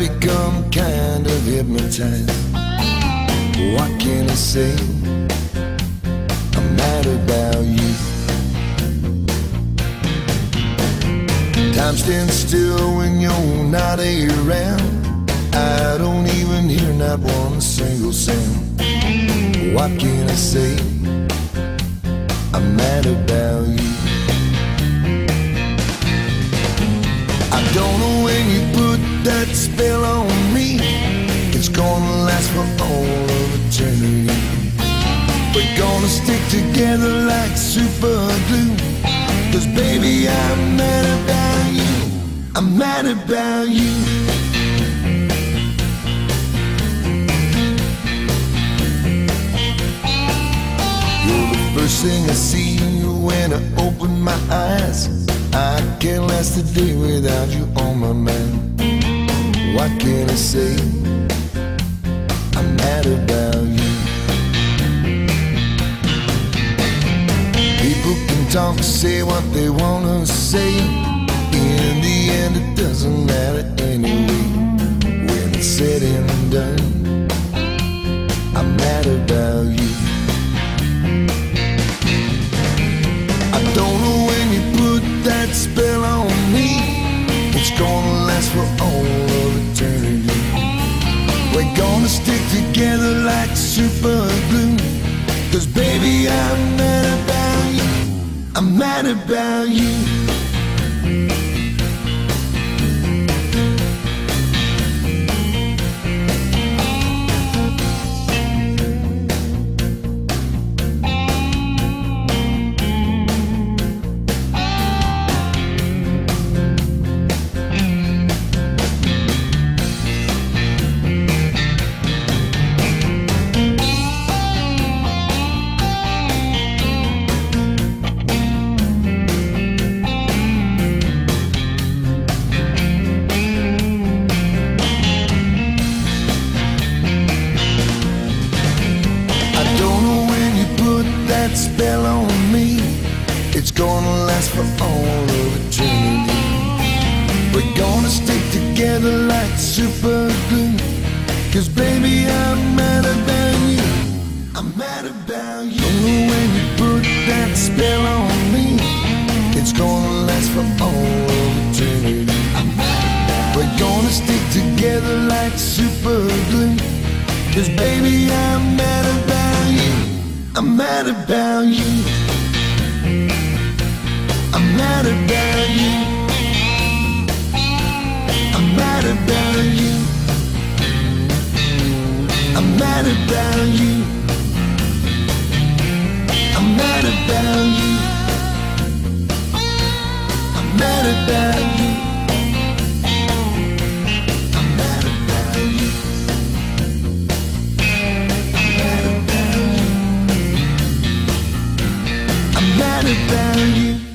become kind of hypnotized. What can I say? I'm mad about you. Time stands still when you're not around. I don't even hear not one single sound. What can I say? I'm mad about Cause baby, I'm mad about you. I'm mad about you. You're the first thing I see when I open my eyes. I can't last a day without you on my mind. What can I say? Talk, say what they wanna say. In the end, it doesn't matter anyway. When it's said and done, I'm mad about you. I don't know when you put that spell on me. It's gonna last for all of eternity. We're gonna stick together like super glue. Cause baby, I'm mad about you. I'm mad about you. That spell on me. It's gonna last for all of eternity. We're gonna stick together like super glue. Cause baby, I'm mad about you. I'm mad about you. Know when you put that spell on me. It's gonna last for all of eternity. We're gonna stick together like super glue. Cause baby, I'm mad about you. I'm mad about you. I'm mad about you. I'm mad about you. I'm mad about you. About you.